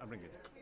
I'll bring it.